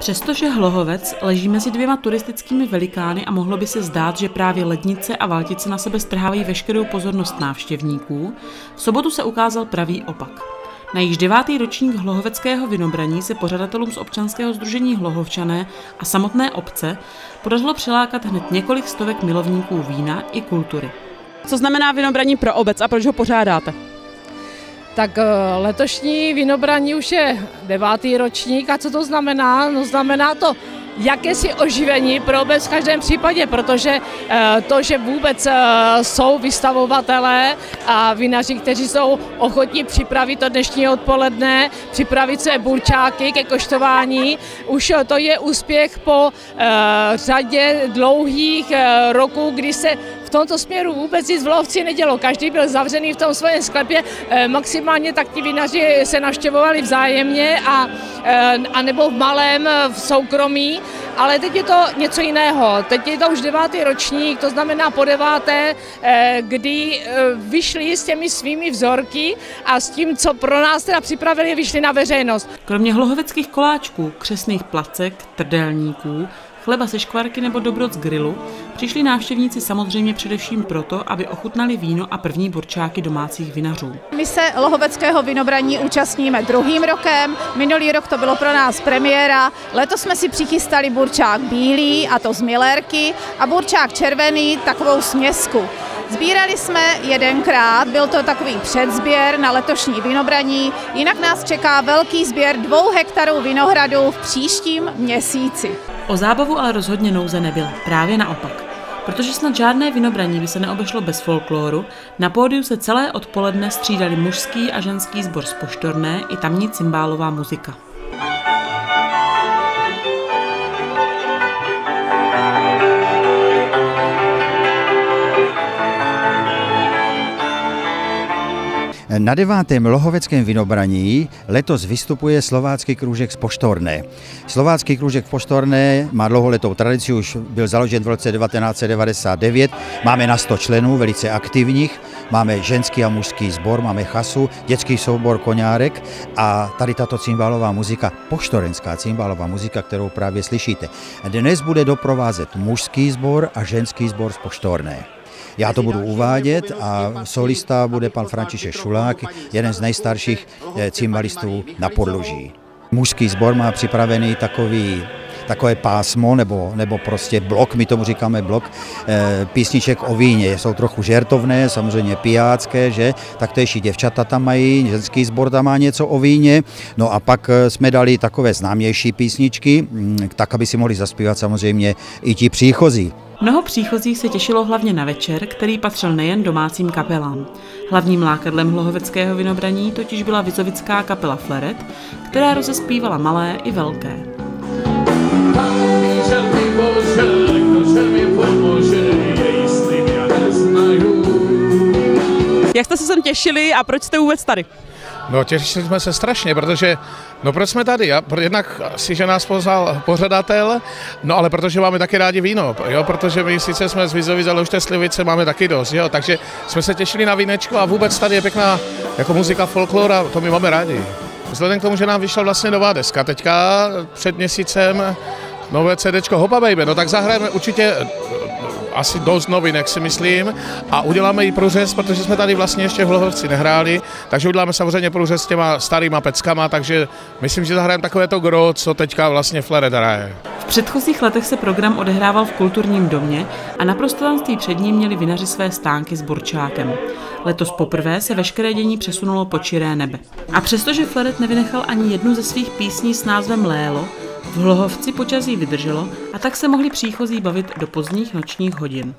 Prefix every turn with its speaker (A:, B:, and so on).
A: Přestože Hlohovec leží mezi dvěma turistickými velikány a mohlo by se zdát, že právě lednice a Valtice na sebe strhávají veškerou pozornost návštěvníků, v sobotu se ukázal pravý opak. Na již devátý ročník Hlohoveckého vinobraní se pořadatelům z občanského združení Hlohovčané a samotné obce podařilo přilákat hned několik stovek milovníků vína i kultury.
B: Co znamená vinobraní pro obec a proč ho pořádáte?
C: Tak eh, letošní vinobraní už je devátý ročník a co to znamená? No znamená to jakési oživení pro obec v každém případě, protože eh, to, že vůbec eh, jsou vystavovatelé a vinaři, kteří jsou ochotní připravit to dnešní odpoledne, připravit své burčáky ke koštování, už to je úspěch po řadě dlouhých roků, kdy se tomto směru vůbec nic v lovci nedělo. Každý byl zavřený v tom svém sklepě, eh, maximálně tak ti vinaři se navštěvovali vzájemně a, eh, a nebo v malém, v soukromí, ale teď je to něco jiného. Teď je to už devátý ročník, to znamená po deváté, eh, kdy vyšli s těmi svými vzorky a s tím, co pro nás teda připravili, vyšli na veřejnost.
A: Kromě hlohoveckých koláčků, křesných placek, trdelníků, chleba se škvarky nebo dobrot z grilu, přišli návštěvníci samozřejmě především proto, aby ochutnali víno a první borčáky domácích vinařů.
D: My se Lohoveckého vinobraní účastníme druhým rokem, minulý rok to bylo pro nás premiéra, letos jsme si přichystali burčák bílý, a to z Millerky, a burčák červený, takovou směsku. Sbírali jsme jedenkrát, byl to takový předzběr na letošní vinobraní, jinak nás čeká velký sběr dvou hektarů vinohradu v příštím měsíci.
A: O zábavu ale rozhodně nouze nebyla, právě naopak. Protože snad žádné vinobraní by se neobešlo bez folkloru, na pódiu se celé odpoledne střídali mužský a ženský sbor z Poštorné i tamní cymbálová muzika.
E: Na devátém Lohoveckém vinobraní letos vystupuje slovácký kružek z Poštorné. Slovácký kružek v Poštorné má dlouholetou tradici, už byl založen v roce 1999. Máme na 100 členů, velice aktivních. Máme ženský a mužský sbor, máme chasu, dětský soubor koňárek a tady tato cymbálová muzika, poštorenská cymbálová muzika, kterou právě slyšíte. Dnes bude doprovázet mužský sbor a ženský sbor z Poštorné. Já to budu uvádět a solista bude pan František Šulák, jeden z nejstarších eh, cymbalistů na podloží. Mužský sbor má připravený takový takové pásmo nebo, nebo prostě blok, my tomu říkáme blok, e, písniček o víně. Jsou trochu žertovné, samozřejmě pijácké, že? Tak to ještě děvčata tam mají, ženský sbor tam má něco o víně. No a pak eh, jsme dali takové známější písničky, mm, tak, aby si mohli zaspívat samozřejmě i ti příchozí.
A: Mnoho příchozích se těšilo hlavně na večer, který patřil nejen domácím kapelám. Hlavním lákadlem hlohoveckého vinobraní totiž byla vizovická kapela Fleret, která rozespívala malé i velké.
B: Jak jste se sem těšili a proč jste vůbec tady?
F: No těšili jsme se strašně, protože, no proč jsme tady? Já, jednak si, že nás poznal pořadatel, no ale protože máme taky rádi víno, jo, protože my sice jsme z Vizovic, ale už té slivice máme taky dost, jo, takže jsme se těšili na vínečko a vůbec tady je pěkná jako muzika folklora, to my máme rádi. Vzhledem k tomu, že nám vyšla vlastně nová deska teďka před měsícem, nové CD Hopa Baby, no tak zahrajeme určitě asi dost novinek si myslím a uděláme i průřez, protože jsme tady vlastně ještě v Hlohovci nehráli, takže uděláme samozřejmě průřez s těma starýma peckama, takže myslím, že zahrajeme takové to gro, co teďka vlastně Flared hraje.
A: V předchozích letech se program odehrával v kulturním domě a na prostranství před ním měli vinaři své stánky s burčákem. Letos poprvé se veškeré dění přesunulo po čiré nebe. A přestože Flaret nevynechal ani jednu ze svých písní s názvem Lélo, v Hlohovci počasí vydrželo a tak se mohli příchozí bavit do pozdních nočních hodin.